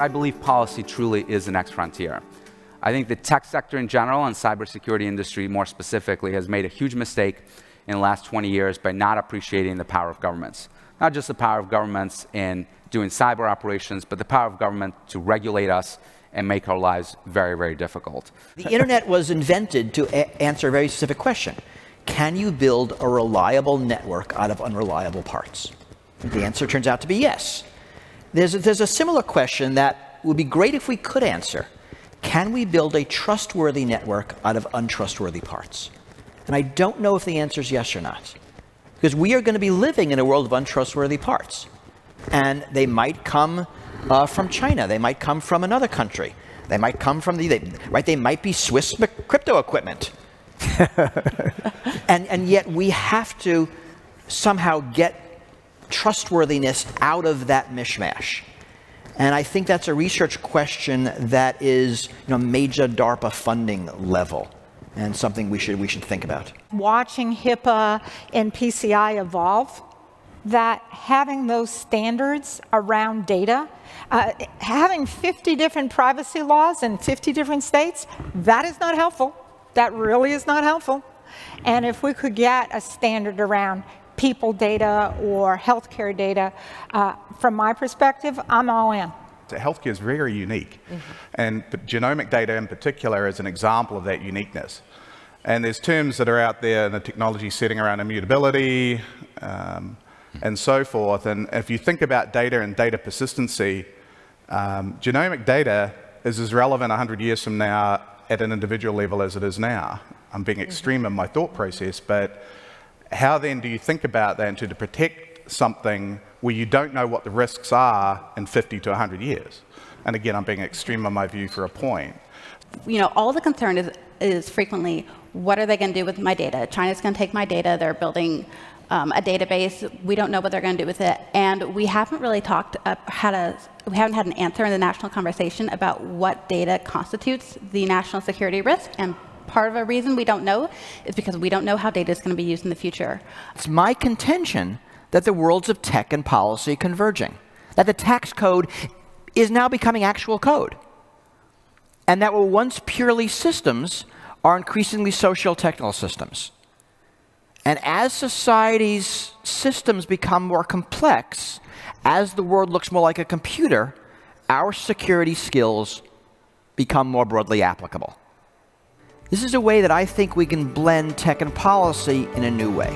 I believe policy truly is the next frontier. I think the tech sector in general and cybersecurity industry more specifically has made a huge mistake in the last 20 years by not appreciating the power of governments. Not just the power of governments in doing cyber operations, but the power of government to regulate us and make our lives very, very difficult. The internet was invented to answer a very specific question. Can you build a reliable network out of unreliable parts? The answer turns out to be yes. There's a, there's a similar question that would be great if we could answer. Can we build a trustworthy network out of untrustworthy parts? And I don't know if the answer is yes or not. Because we are going to be living in a world of untrustworthy parts. And they might come uh, from China. They might come from another country. They might come from the, they, right? They might be Swiss crypto equipment. and, and yet we have to somehow get trustworthiness out of that mishmash. And I think that's a research question that is you know, major DARPA funding level and something we should, we should think about. Watching HIPAA and PCI evolve, that having those standards around data, uh, having 50 different privacy laws in 50 different states, that is not helpful. That really is not helpful. And if we could get a standard around people data or healthcare data, uh, from my perspective, I'm all in. Healthcare is very unique, mm -hmm. and genomic data in particular is an example of that uniqueness. And there's terms that are out there in the technology setting around immutability um, and so forth. And if you think about data and data persistency, um, genomic data is as relevant 100 years from now at an individual level as it is now. I'm being mm-hmm. extreme in my thought process, but how then do you think about that to protect something where you don't know what the risks are in 50 to 100 years? And again, I'm being extreme in my view for a point. You know, all the concern is, is frequently, what are they going to do with my data? China's going to take my data. They're building um, a database. We don't know what they're going to do with it. And we haven't really talked, had a, we haven't had an answer in the national conversation about what data constitutes the national security risk. And part of a reason we don't know is because we don't know how data is going to be used in the future. It's my contention that the worlds of tech and policy converging, that the tax code is now becoming actual code, and that what once purely systems are increasingly social technical systems. And as society's systems become more complex, as the world looks more like a computer, our security skills become more broadly applicable. This is a way that I think we can blend tech and policy in a new way.